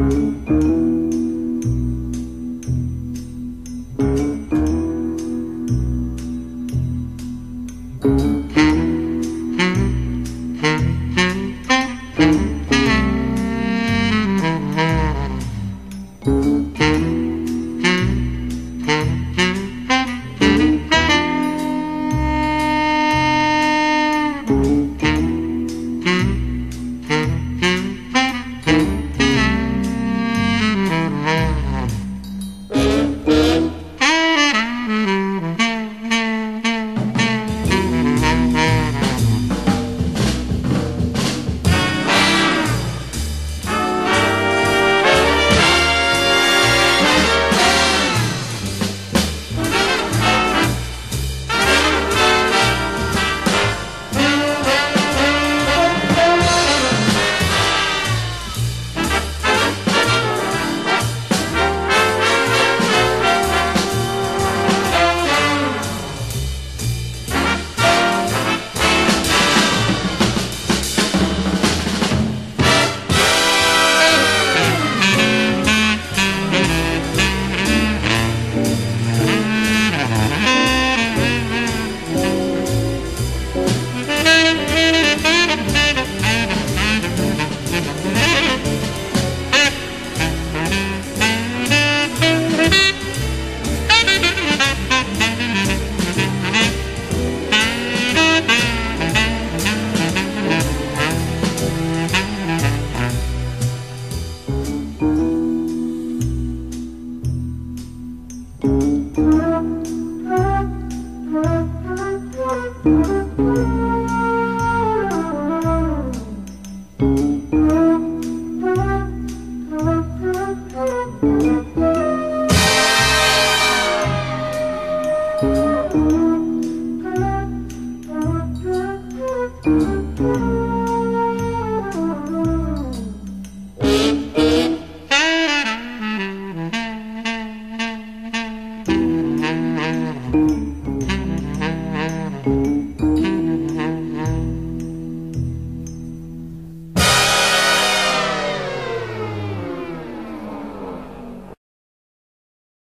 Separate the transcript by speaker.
Speaker 1: Música